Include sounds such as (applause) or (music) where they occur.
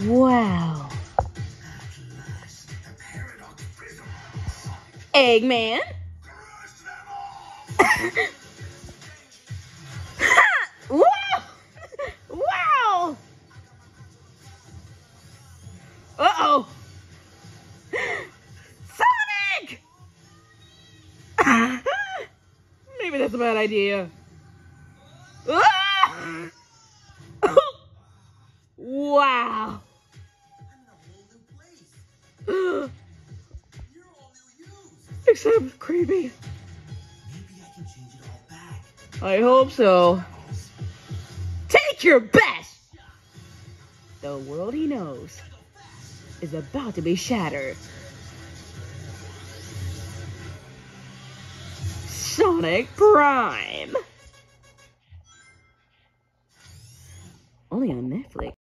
Wow. Eggman? (laughs) wow! wow! Uh-oh! Sonic! (laughs) Maybe that's a bad idea. Ah! Except creepy. I hope so. Take your best! The world he knows is about to be shattered. Sonic Prime! Only on Netflix.